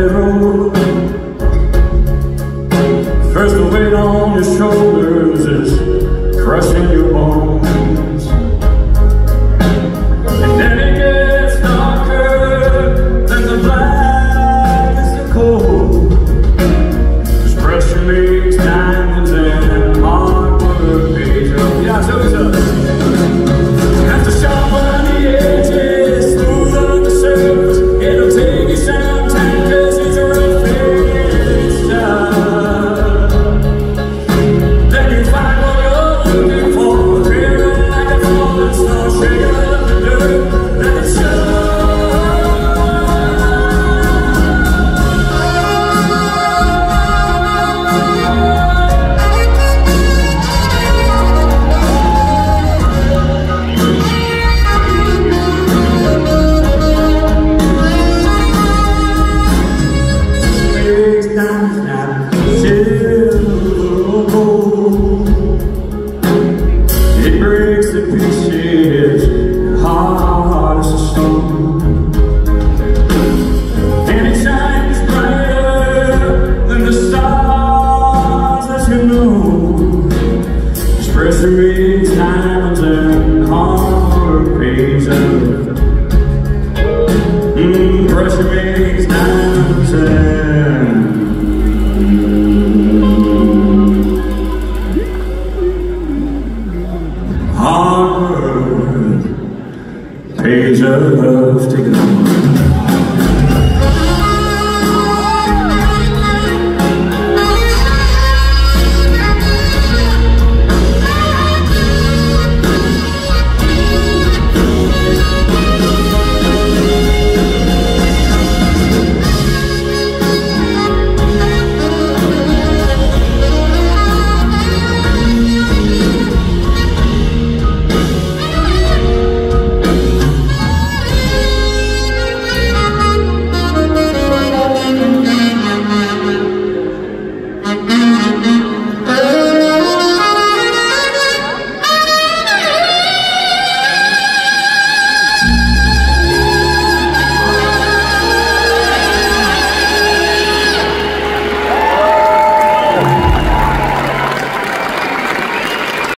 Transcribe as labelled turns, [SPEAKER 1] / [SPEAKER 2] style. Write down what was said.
[SPEAKER 1] Pero to know Express your reading times and conversation. Mm, Pressure makes times and